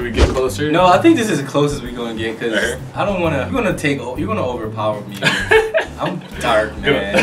Should we get closer? No, I think this is as close as we gonna get because Right? I don't wanna. You're gonna take. You're gonna overpower me. I'm dark, man.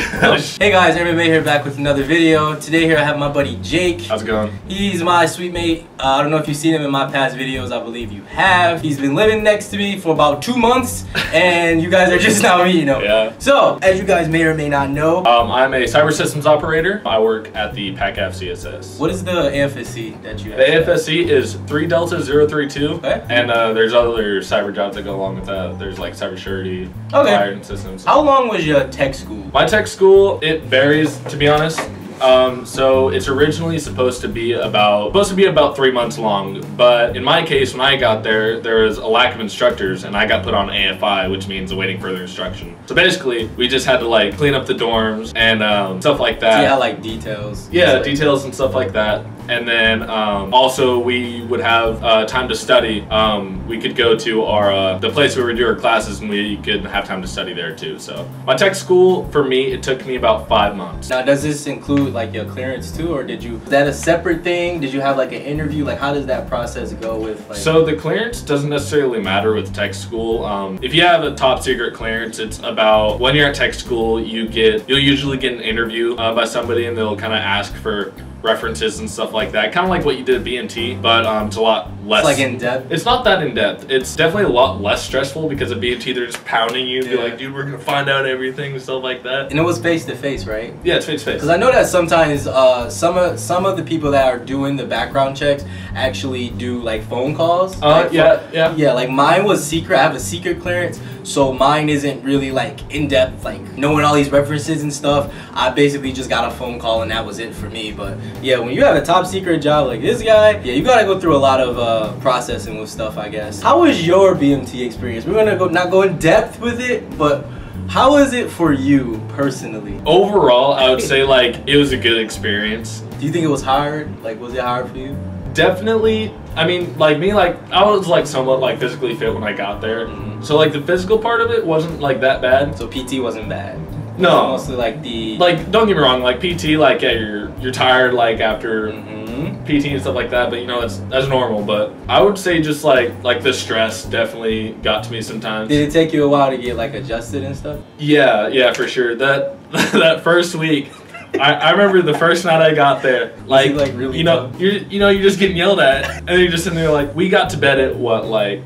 Hey guys, MMA here back with another video. Today here I have my buddy Jake. How's it going? He's my sweet mate. Uh, I don't know if you've seen him in my past videos. I believe you have. He's been living next to me for about two months, and you guys are just now meeting him. Yeah. So, as you guys may or may not know, Um, I'm a cyber systems operator. I work at the PACAF CSS. what is the AFSC that you have? The AFSC is 3 Delta 032, Okay. and uh, there's other cyber jobs that go along with that. There's like cybersecurity, Okay. fire systems. How long was your tech school? My tech school, it varies to be honest. Um, so it's originally supposed to be about supposed to be about three months long, but in my case, when I got there, there was a lack of instructors, and I got put on AFI, which means awaiting further instruction. So basically, we just had to like clean up the dorms and um, stuff like that. Yeah, like details. Yeah, Like- details and stuff like that. And then um, also we would have uh, time to study. Um, we could go to our uh, the place where we do our classes, and we could have time to study there too. So my tech school for me, it took me about five months. Now, does this include like your clearance too, or did you? Is that a separate thing? Did you have like an interview? Like, how does that process go with like? So the clearance doesn't necessarily matter with tech school. Um, if you have a top secret clearance, it's about when you're at tech school, you get you'll usually get an interview uh, by somebody, and they'll kind of ask for references and stuff like that. Kind of like what you did at BMT, but um, it's a lot less. it's like in depth. It's not that in depth. It's definitely a lot less stressful because at BMT they're just pounding you, and be like, dude, we're gonna find out everything and stuff like that. And it was face to face, right? Yeah, it's face to face. Because I know that sometimes uh, some of some of the people that are doing the background checks actually do like phone calls. Uh, Like, yeah, yeah. Yeah, like mine was secret. I have a secret clearance, so mine isn't really like in depth, like knowing all these references and stuff. I basically just got a phone call and that was it for me. But yeah, when you have a top secret job like this guy, yeah, you gotta go through a lot of uh, processing with stuff, I guess. How was your BMT experience? We're gonna go not go in depth with it, but how was it for you personally? Overall, I would say like it was a good experience. Do you think it was hard? Like, was it hard for you? Definitely. I mean, like me, like I was like somewhat like physically fit when I got there. Mhm. So like the physical part of it wasn't like that bad. So PT wasn't bad. No. Was mostly like the Like don't get me wrong, like PT, like yeah, you're you're tired like after Mhm. PT and stuff like that, but you know that's that's normal. But I would say just like like the stress definitely got to me sometimes. Did it take you a while to get like adjusted and stuff? Yeah, yeah, for sure. That that first week, I, I remember the first night I got there, like, like, really you know, tough? you're you know you're just getting yelled at, and you're just sitting there like, we got to bed at what like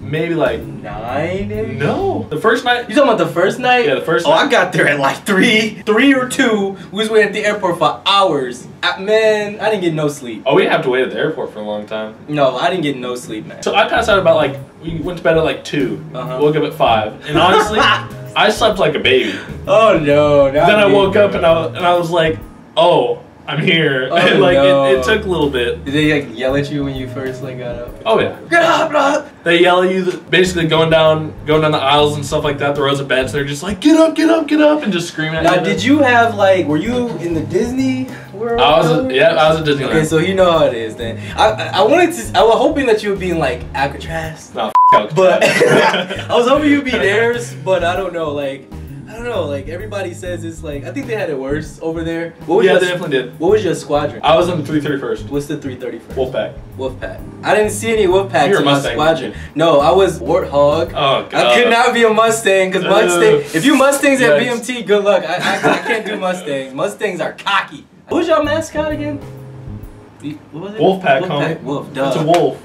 maybe like Nine. no the first night. You talking about the first night? Yeah, the first Oh, night. I got there at like three, three or two. We was waiting at the airport for hours. Uh, man, I didn't get no sleep. Oh, we didn't have to wait at the airport for a long time. No, I didn't get no sleep, man. So I passed out about like we went to bed at like 2 Uh-huh. woke up at five, and honestly, I slept like a baby. Oh no! then I woke up and I and I was like, oh, I'm here. Oh, and like no. it, it took a little bit. Did they like yell at you when you first like got up? Oh yeah. Get up, get up! They yell at you, basically going down, going down the aisles and stuff like that. The rows of beds, they're just like, "Get up, get up, get up," and just screaming at Now, you. did you have like? Were you in the Disney World? I was, a, yeah, I was at Disneyland. Okay, so you know how it is then. I I, wanted to. I was hoping that you would be in like Alcatraz, no. But I was hoping you'd be theirs. But I don't know. Like I don't know. Like everybody says it's like I think they had it worse over there. What was yeah, your, they definitely did. What was your squadron? I was in the 331st What's the 331st? Wolfpack. Wolfpack. I didn't see any Wolfpacks in my squadron. No, I was Warthog. Oh god. I could not be a Mustang because Mustang. If you Mustangs at Yikes. BMT, good luck. I, I, I can't do Mustangs. Mustangs are cocky. Who's your mascot again? The- What was it? Wolfpack, Wolfpack. Wolf. Duh. It's a wolf.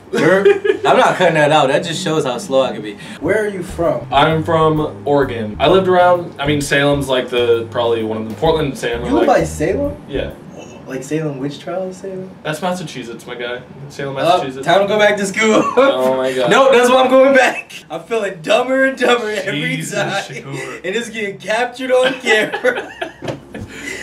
I'm not cutting that out. That just shows how slow I can be. Where are you from? I'm from Oregon. I lived around. I mean, Salem's like the probably one of the Portland and Salem. are You live like, by Salem? yeah, Like Salem witch trials, Salem? that's Massachusetts, my guy. Salem, Oh, Massachusetts. time to go back to school. Oh my God. No, that's why I'm going back. I'm feeling dumber and dumber every Jesus, time. Shakur. And it's getting captured on camera.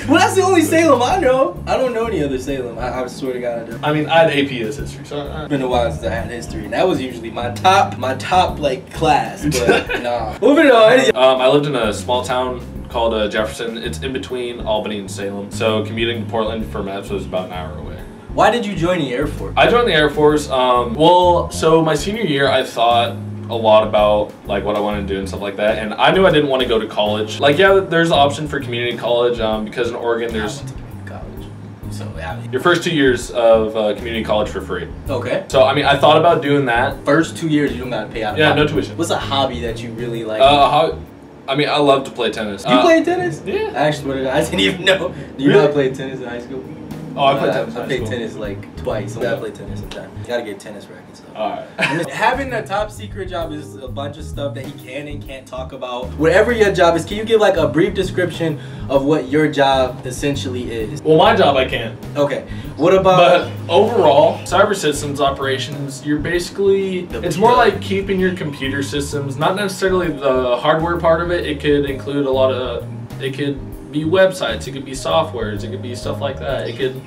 well, that's the only Salem I know. I don't know any other Salem. I, I swear to God I don't. I mean, I had AP as history, so I, It's been a while since I had history, and that was usually my top, my top like class. But nah. Moving on. Um, I lived in a small town called uh, Jefferson. It's in between Albany and Salem. So commuting to Portland for MEPS was about an hour away. Why did you join the Air Force? I joined the Air Force. Um, well, so my senior year, I thought a lot about like what I wanted to do and stuff like that, and I knew I didn't want to go to college. Like, yeah, there's the option for community college um, because in Oregon there's I went to community college. So yeah. Your first two years of uh, community college for free. Okay. So I mean, I thought about doing that. First two years you don't gotta pay out. Yeah, no tuition. What's a hobby that you really like? Uh, how, I mean, I love to play tennis. you Uh, play tennis? Yeah. I actually I didn't even know. Do you Really? not play tennis in high school? Oh, I played Uh, tennis. I played tennis like twice. I play tennis sometimes. Gotta get tennis rackets. though. All right. Having a top secret job is a bunch of stuff that he can and can't talk about. Whatever your job is, can you give like a brief description of what your job essentially is? well, my job I can't. Okay. What about But overall, cyber systems operations, you're basically, it's more like keeping your computer systems, not necessarily the hardware part of it. It could include a lot of, it could be websites, it could be softwares, it could be stuff like that. It could,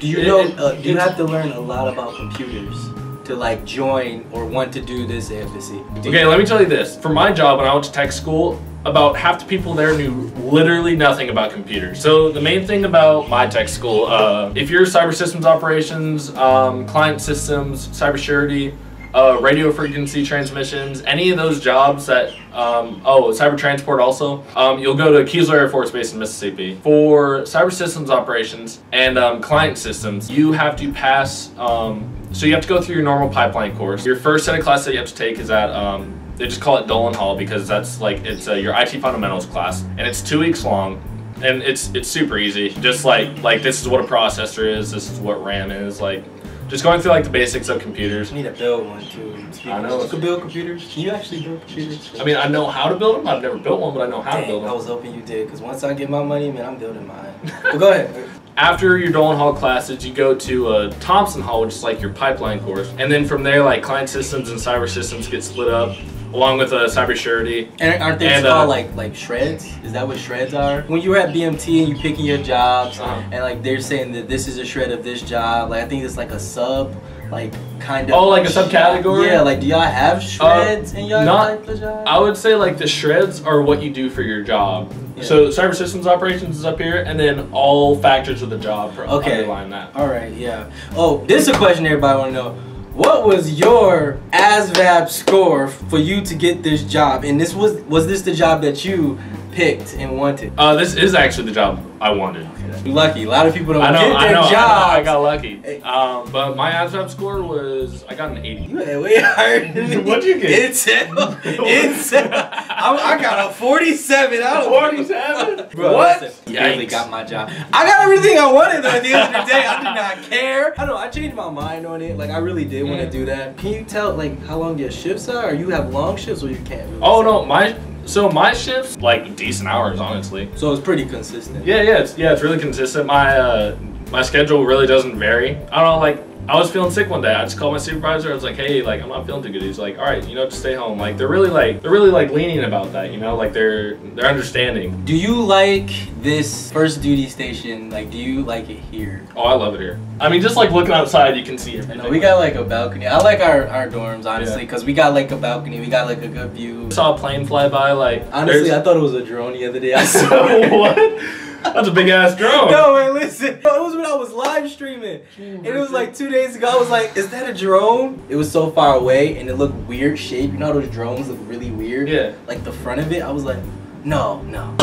do you it- know it- uh, do you have to learn a lot about computers to like join or want to do this AFSC? Do Okay, let me tell you this. For my job, when I went to tech school, about half the people there knew literally nothing about computers. So the main thing about my tech school, uh, if you're cyber systems operations, um, client systems, cybersecurity, uh, radio frequency transmissions, any of those jobs that, um, oh, cyber transport also, um, you'll go to Keesler Air Force Base in Mississippi. For cyber systems operations and um, client systems, you have to pass, um, so you have to go through your normal pipeline course. Your first set of classes that you have to take is at, um, they just call it Dolan Hall because that's like, it's uh, your IT fundamentals class, and it's two weeks long. And it's it's super easy. Just like like this is what a processor is. This is what RAM is. Like just going through like the basics of computers. I need to build one too. Speaking I know. of- You can build computers. Can you actually build computers? I mean, I know how to build them. I've never built one, but I know how to Dang, build I was hoping you did, because once I get my money, man, I'm building mine. but go ahead. After your Dolan Hall classes, you go to uh, Thompson Hall, which is like your pipeline course, and then from there, like client systems and cyber systems get split up, along with a cyber surety. And aren't they And, called uh, like like shreds? Is that what shreds are? When you were at BMT and you're picking your jobs, Uh-huh. and like they're saying that this is a shred of this job, like I think it's like a sub, like kind of. Oh, like a subcategory? Yeah, like do y'all have shreds in your not- type of job? I would say like the shreds are what you do for your job. Yeah. So cyber systems operations is up here, and then all factors of the job pro- Okay. underline that. All right, yeah. Oh, this is a question everybody want to know. What was your ASVAB score for you to get this job? And this was was this the job that you picked and wanted? Uh, this is actually the job I wanted. You're lucky. A lot of people don't I know, get their know, I know, jobs. I got lucky. Hey. Um, but my ASVAB score was I got an 80. You had way higher than me. What'd you get? Intel. Intel. I, I got a 47 out of 47? Bro, What? listen, barely got my job. I got everything I wanted though. At the end of the day, I did not care. I don't know. I changed my mind on it. Like I really did want to do that. Can you tell like how long your shifts are? Or you have long shifts, or you can't? Really Oh no, my so my shifts like decent hours honestly. So it's pretty consistent. Yeah, yeah, it's yeah, it's really consistent. My uh my schedule really doesn't vary. I don't know, like I was feeling sick one day. I just called my supervisor. I was like, "Hey, like I'm not feeling too good." He's like, "All right, you know, just stay home." Like they're really like they're really like lenient about that. You know, like they're they're understanding. Do you like this first duty station? Like, do you like it here? Oh, I love it here. I mean, just like looking outside, you can see I know we got like a balcony. I like our, our dorms honestly Yeah. because we got like a balcony. We got like a good view. I saw a plane fly by. Like Honestly, I thought it was a drone the other day. I saw what? That's a big ass drone. No, man, listen. It was when I was live streaming. And it was like two days ago. I was like, is that a drone? It was so far away and it looked weird shape. You know how those drones look really weird? Yeah. Like the front of it, I was like, no, no.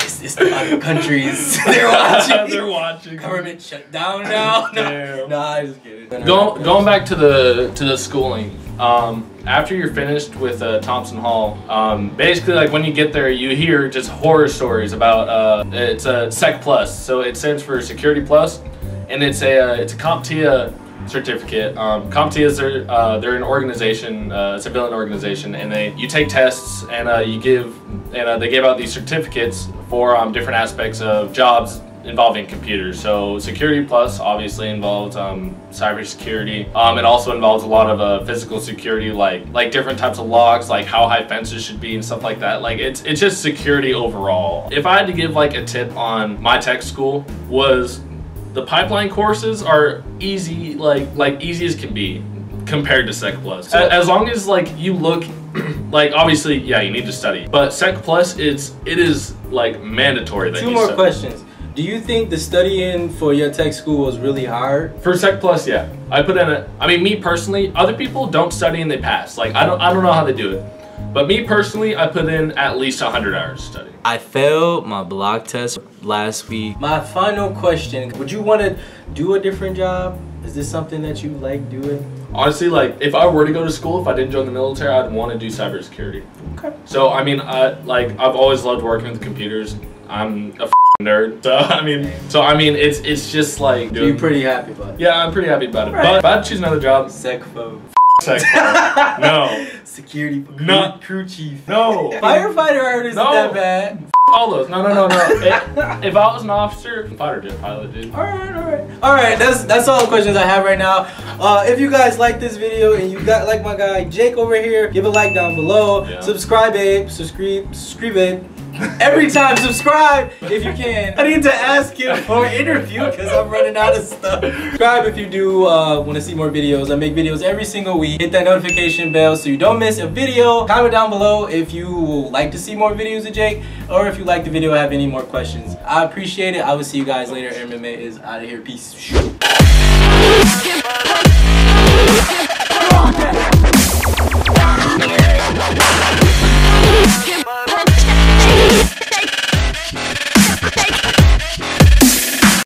it's, it's the other countries. They're watching. They're watching. Government shut down now. No, Damn. no, I just kidding. Go, going back to the to the schooling. Um, after you're finished with uh, Thompson Hall, um, basically like when you get there, you hear just horror stories about uh, it's a Sec Plus, so it stands for Security Plus, and it's a uh, it's a CompTIA certificate. Um, CompTIA is uh, they're an organization, uh, civilian organization, and they you take tests and uh, you give and uh, they give out these certificates for um, different aspects of jobs involving computers. So Security Plus obviously involves um, cybersecurity. Um, it also involves a lot of uh, physical security, like like different types of locks, like how high fences should be and stuff like that. Like it's it's just security overall. If I had to give like a tip on my tech school was the pipeline courses are easy, like like easy as can be compared to Sec Plus. As long as like you look, like obviously yeah you need to study, but Sec Plus it's it is like mandatory that Two more study. questions. Do you think the studying for your tech school was really hard? For Sec Plus, yeah. I put in a. I mean, me personally, other people don't study and they pass. Like I don't, I don't know how they do it. But me personally, I put in at least 100 hours study. I failed my block test last week. My final question, would you want to do a different job? Is this something that you like doing? Honestly, like if I were to go to school, if I didn't join the military, I'd want to do cybersecurity. Okay. So I mean, I like I've always loved working with computers. I'm a nerd. So I mean, so I mean, it's it's just like So you're pretty happy about it? Yeah, I'm pretty happy about it. Right. But if I choose another job, Secfo. sex. no, Security crew, No. crew chief. no. Firefighter isn't No. that bad. All those. No, no, no, no. If, if I was an officer, fighter jet pilot, dude. Alright, alright. Alright, that's that's all the questions I have right now. Uh, if you guys like this video and you got like my guy Jake over here, give a like down below. Yeah. Subscribe, babe. Subscribe, subscribe, babe. Every time, subscribe if you can. I need to ask you for an interview because I'm running out of stuff. Subscribe if you do uh, want to see more videos. I make videos every single week. Hit that notification bell so you don't miss a video. Comment down below if you like to see more videos of Jake or if you like the video have any more questions. I appreciate it. I will see you guys later. MMA is out of here. Peace.